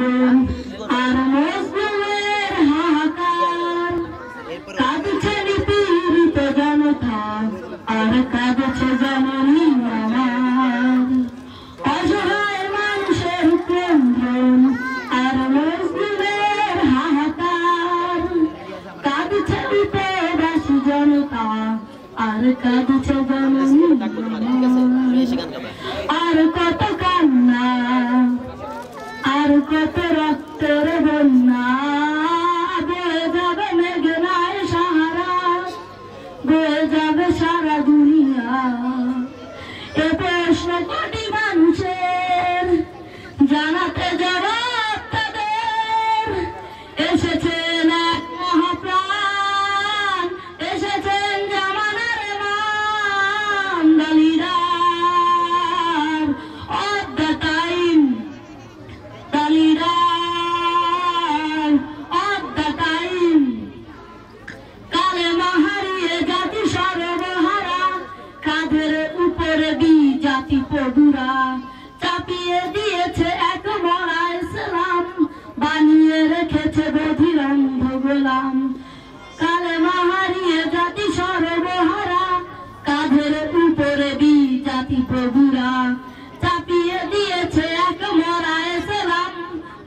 আর মজলুমের হাহাকার। কাঁদছে নিপীড়িত জনতা আর কাঁদছে জননী আমার। অসহায় মানুষের ক্রন্দন আর মজলুমের হাহাকার। কাঁদছে বিপদাসী জনতা আর কাঁদছে জননী আর কত doctor জাতি পদুরা চাপিয়ে দিয়েছে বানিয়ে রেখেছে বধির অন্ধ গোলাম। কালে মাহারিয়ে জাতি সর্বহারা, কাঁধের উপরে বি জাতি প্রভুরা। চাপিয়ে দিয়েছে এক মরা ইসলাম,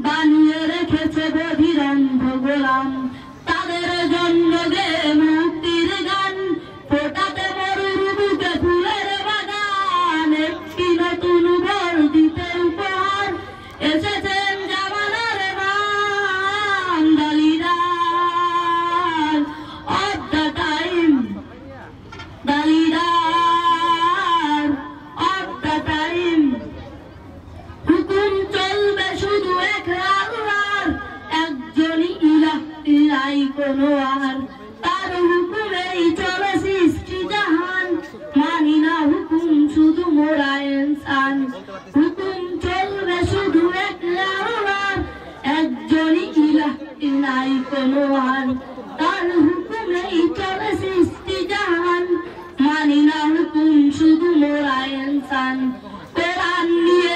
বানিয়ে রেখেছে বধির অন্ধ গোলাম। তাদের জন্য গে ইলাই কোনো আর তার হুকুমেই চলে সৃষ্টি জাহান। মানি না হুকুম, শুধু মোরা ইনসান হুকুম চলবে শুধু এক আল্লাহর একজনই ইলাহ ইলাই কোনো আর তার হুকুমেই চলে সৃষ্টি জাহান। মানি না হুকুম, শুধু মোরা ইনসান কোরআন নিয়ে